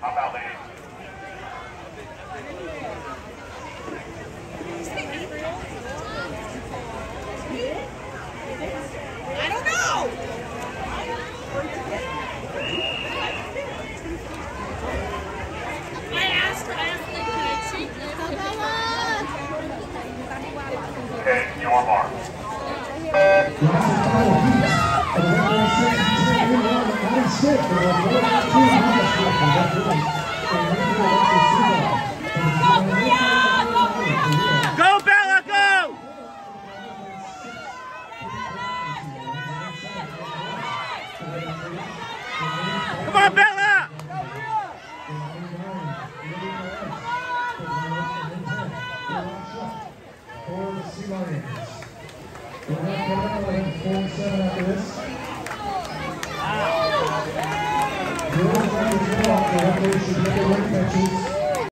How about ladies? I don't know. I asked I asked like, can I take this? Okay, your mark. Go, Bella, go! Come on, Bella! The Sea Lions. We're going to have four seven after this. Girls